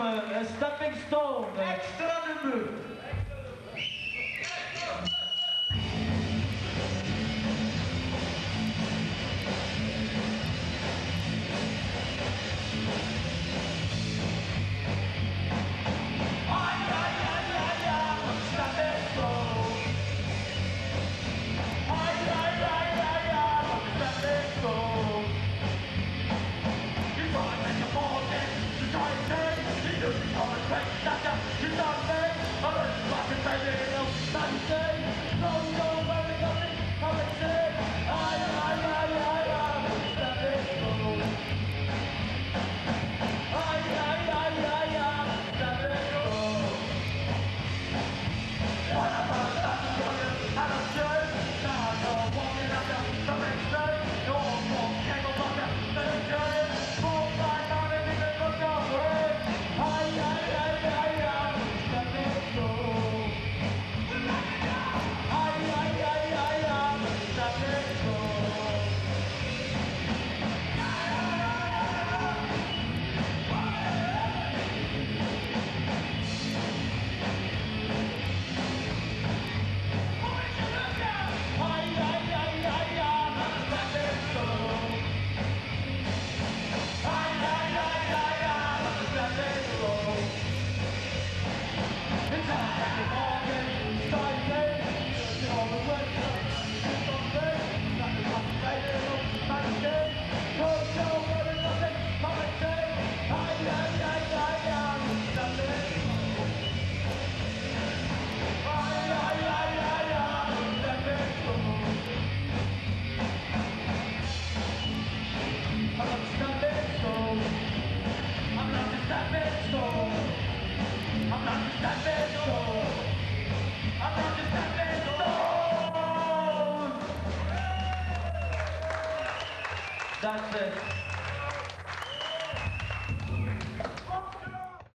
from a, a stepping stone. Extra number.